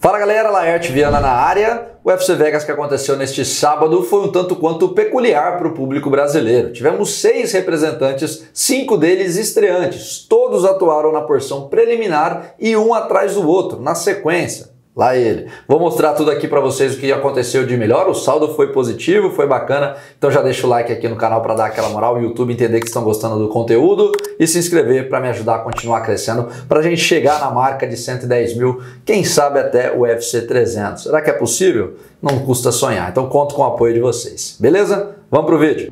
Fala galera, Laerte Viana na área. O UFC Vegas que aconteceu neste sábado foi um tanto quanto peculiar para o público brasileiro. Tivemos seis representantes, cinco deles estreantes. Todos atuaram na porção preliminar e um atrás do outro, na sequência. Lá ele. Vou mostrar tudo aqui para vocês o que aconteceu de melhor. O saldo foi positivo, foi bacana. Então já deixa o like aqui no canal para dar aquela moral, o YouTube entender que estão gostando do conteúdo e se inscrever para me ajudar a continuar crescendo, para a gente chegar na marca de 110 mil, quem sabe até o UFC 300. Será que é possível? Não custa sonhar. Então conto com o apoio de vocês. Beleza? Vamos pro vídeo.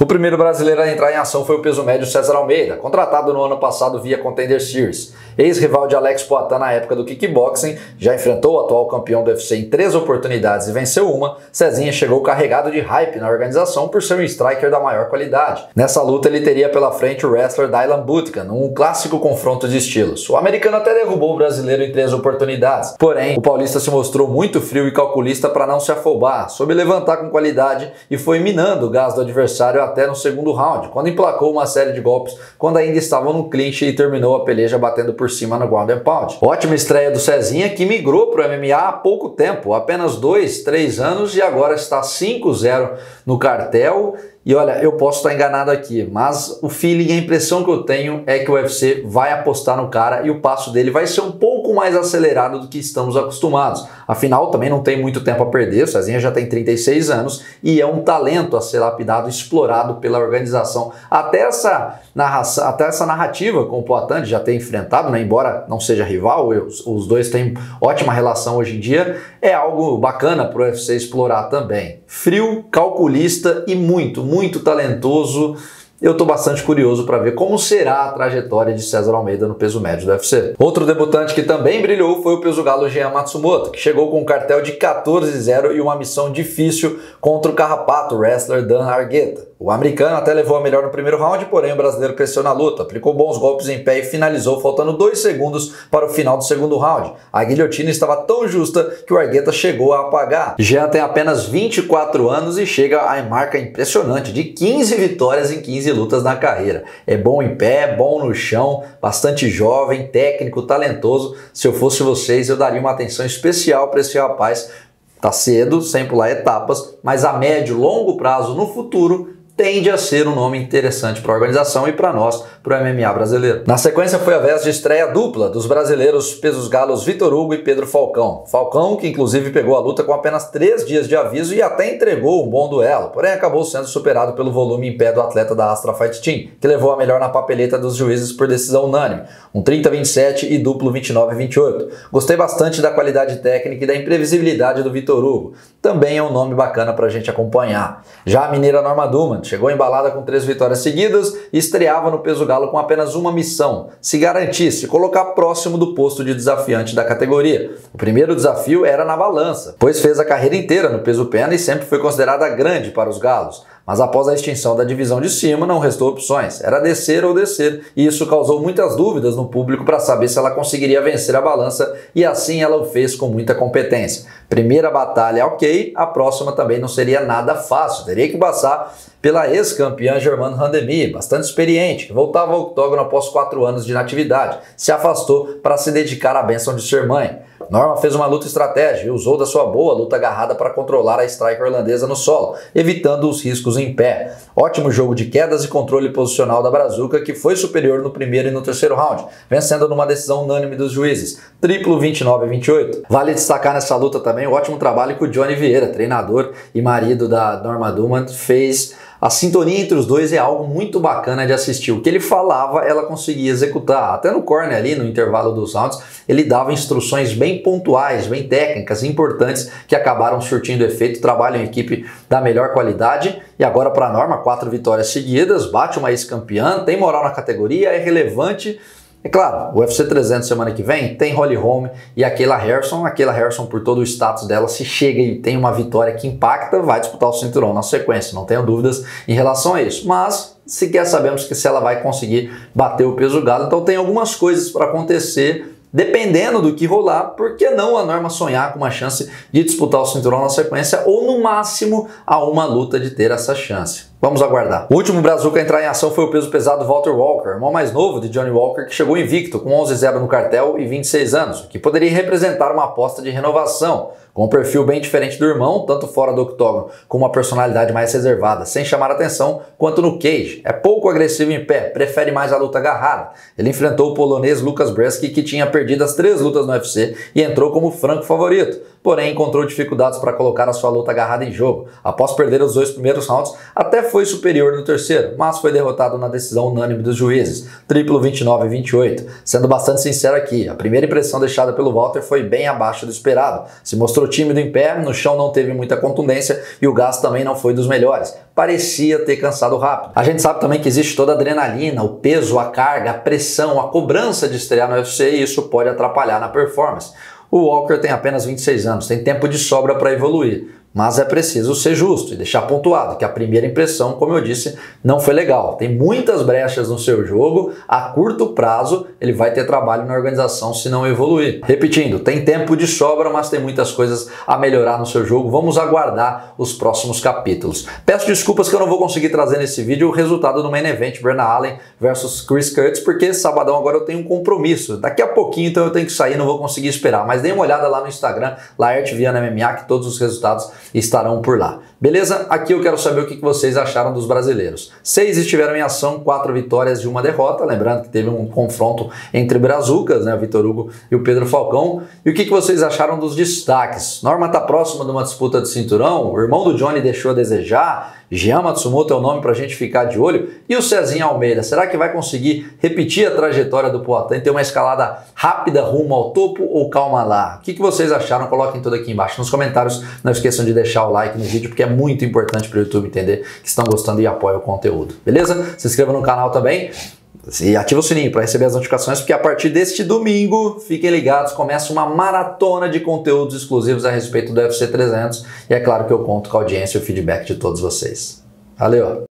O primeiro brasileiro a entrar em ação foi o peso médio César Almeida, contratado no ano passado via Contender Series. Ex-rival de Alex Poitin na época do kickboxing, já enfrentou o atual campeão do UFC em três oportunidades e venceu uma, Cezinha chegou carregado de hype na organização por ser um striker da maior qualidade. Nessa luta ele teria pela frente o wrestler Dylan Butkan, um clássico confronto de estilos. O americano até derrubou o brasileiro em três oportunidades, porém o paulista se mostrou muito frio e calculista para não se afobar, soube levantar com qualidade e foi minando o gás do adversário até no segundo round, quando emplacou uma série de golpes quando ainda estavam no clinch e terminou a peleja batendo por cima no ground and pound. Ótima estreia do Cezinha que migrou para o MMA há pouco tempo, apenas 2, 3 anos e agora está 5-0 no cartel e olha, eu posso estar enganado aqui, mas o feeling, a impressão que eu tenho é que o UFC vai apostar no cara e o passo dele vai ser um pouco mais acelerado do que estamos acostumados. Afinal, também não tem muito tempo a perder, o Cezinha já tem 36 anos e é um talento a ser lapidado, explorado pela organização. Até essa, narração, até essa narrativa com o Poitin já tem enfrentado, né? embora não seja rival, os, os dois têm ótima relação hoje em dia, é algo bacana para o UFC explorar também. Frio, calculista e muito muito talentoso. Eu estou bastante curioso para ver como será a trajetória de César Almeida no peso médio do UFC. Outro debutante que também brilhou foi o peso galo Jean Matsumoto, que chegou com um cartel de 14-0 e uma missão difícil contra o carrapato wrestler Dan Argueta. O americano até levou a melhor no primeiro round, porém o brasileiro cresceu na luta, aplicou bons golpes em pé e finalizou faltando dois segundos para o final do segundo round. A guilhotina estava tão justa que o Argueta chegou a apagar. Jean tem apenas 24 anos e chega a marca impressionante de 15 vitórias em 15 lutas na carreira. É bom em pé, bom no chão, bastante jovem, técnico, talentoso. Se eu fosse vocês, eu daria uma atenção especial para esse rapaz. Tá cedo, sem pular etapas, mas a médio, longo prazo no futuro tende a ser um nome interessante para a organização e para nós, para o MMA brasileiro. Na sequência foi a vez de estreia dupla dos brasileiros pesos galos Vitor Hugo e Pedro Falcão. Falcão, que inclusive pegou a luta com apenas três dias de aviso e até entregou um bom duelo, porém acabou sendo superado pelo volume em pé do atleta da Astra Fight Team, que levou a melhor na papeleta dos juízes por decisão unânime, um 30-27 e duplo 29-28. Gostei bastante da qualidade técnica e da imprevisibilidade do Vitor Hugo. Também é um nome bacana para a gente acompanhar. Já a mineira Norma Duman chegou embalada com três vitórias seguidas e estreava no peso galo com apenas uma missão: se garantir, se colocar próximo do posto de desafiante da categoria. O primeiro desafio era na balança, pois fez a carreira inteira no peso pena e sempre foi considerada grande para os galos. Mas após a extinção da divisão de cima, não restou opções. Era descer ou descer, e isso causou muitas dúvidas no público para saber se ela conseguiria vencer a balança, e assim ela o fez com muita competência. Primeira batalha, ok, a próxima também não seria nada fácil, teria que passar pela ex-campeã Germaine Randemi, bastante experiente, que voltava ao octógono após quatro anos de inatividade, se afastou para se dedicar à bênção de ser mãe. Norma fez uma luta estratégica e usou da sua boa luta agarrada para controlar a striker irlandesa no solo, evitando os riscos em pé. Ótimo jogo de quedas e controle posicional da Brazuca, que foi superior no primeiro e no terceiro round, vencendo numa decisão unânime dos juízes, triplo 29 a 28. Vale destacar nessa luta também o ótimo trabalho que o Johnny Vieira, treinador e marido da Norma Duman, fez a sintonia entre os dois é algo muito bacana de assistir. O que ele falava, ela conseguia executar. Até no corner ali, no intervalo dos rounds, ele dava instruções bem pontuais, bem técnicas, importantes, que acabaram surtindo efeito. Trabalho em equipe da melhor qualidade. E agora para a Norma, quatro vitórias seguidas, bate uma ex-campeã, tem moral na categoria, é relevante é claro, o UFC 300 semana que vem tem Holly Holm e aquela Harrison. Aquela Harrison, por todo o status dela, se chega e tem uma vitória que impacta, vai disputar o cinturão na sequência. Não tenho dúvidas em relação a isso. Mas sequer sabemos que se ela vai conseguir bater o peso galo. Então tem algumas coisas para acontecer. Dependendo do que rolar, por que não a Norma sonhar com uma chance de disputar o cinturão na sequência ou no máximo a uma luta de ter essa chance? Vamos aguardar. O último Brazuca a entrar em ação foi o peso pesado Walter Walker, irmão mais novo de Johnny Walker, que chegou invicto com 11-0 no cartel e 26 anos, que poderia representar uma aposta de renovação, com um perfil bem diferente do irmão, tanto fora do octógono, com uma personalidade mais reservada, sem chamar atenção, quanto no cage. É pouco agressivo em pé, prefere mais a luta agarrada. Ele enfrentou o polonês Lucas Bresky, que tinha perdido as três lutas no UFC e entrou como franco favorito porém encontrou dificuldades para colocar a sua luta agarrada em jogo. Após perder os dois primeiros rounds, até foi superior no terceiro, mas foi derrotado na decisão unânime dos juízes, triplo 29 e 28. Sendo bastante sincero aqui, a primeira impressão deixada pelo Walter foi bem abaixo do esperado. Se mostrou tímido em pé, no chão não teve muita contundência e o gás também não foi dos melhores. Parecia ter cansado rápido. A gente sabe também que existe toda a adrenalina, o peso, a carga, a pressão, a cobrança de estrear no UFC e isso pode atrapalhar na performance. O Walker tem apenas 26 anos, tem tempo de sobra para evoluir. Mas é preciso ser justo e deixar pontuado que a primeira impressão, como eu disse, não foi legal. Tem muitas brechas no seu jogo, a curto prazo ele vai ter trabalho na organização se não evoluir. Repetindo, tem tempo de sobra, mas tem muitas coisas a melhorar no seu jogo. Vamos aguardar os próximos capítulos. Peço desculpas que eu não vou conseguir trazer nesse vídeo o resultado do main event Brenna Allen versus Chris Curtis, porque sabadão agora eu tenho um compromisso. Daqui a pouquinho então eu tenho que sair, não vou conseguir esperar. Mas dê uma olhada lá no Instagram, Laerte Viana MMA, que todos os resultados estarão por lá. Beleza? Aqui eu quero saber o que vocês acharam dos brasileiros. Seis estiveram em ação, quatro vitórias e uma derrota. Lembrando que teve um confronto entre brazucas, né? Vitor Hugo e o Pedro Falcão. E o que vocês acharam dos destaques? Norma está próxima de uma disputa de cinturão. O irmão do Johnny deixou a desejar. Jean Matsumoto é o nome para a gente ficar de olho. E o Cezinho Almeida, será que vai conseguir repetir a trajetória do Poatan, ter uma escalada rápida rumo ao topo ou calma lá? O que, que vocês acharam? Coloquem tudo aqui embaixo nos comentários. Não esqueçam de deixar o like no vídeo, porque é muito importante para o YouTube entender que estão gostando e apoiam o conteúdo. Beleza? Se inscreva no canal também. E ativa o sininho para receber as notificações, porque a partir deste domingo, fiquem ligados, começa uma maratona de conteúdos exclusivos a respeito do UFC 300. E é claro que eu conto com a audiência e o feedback de todos vocês. Valeu!